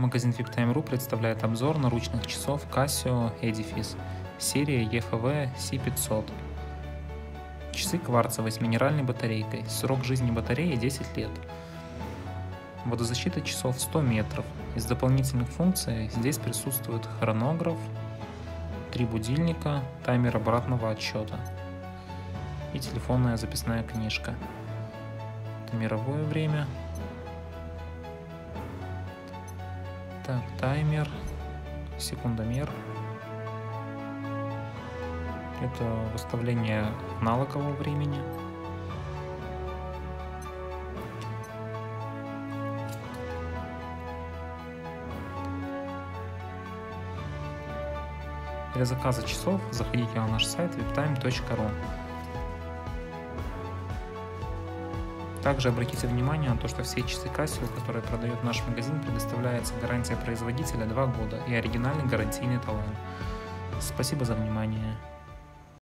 Магазин VIPTime.ru представляет обзор наручных часов Casio Edifice серии EFV C500. Часы кварцевые с минеральной батарейкой. Срок жизни батареи 10 лет. Водозащита часов 100 метров. Из дополнительных функций здесь присутствует хронограф, три будильника, таймер обратного отсчета и телефонная записная книжка. Это мировое время. Так, таймер, секундомер. Это выставление аналогового времени. Для заказа часов заходите на наш сайт webtime.ru. Также обратите внимание на то, что все часы Casio, которые продает наш магазин, предоставляется гарантия производителя 2 года и оригинальный гарантийный талон. Спасибо за внимание.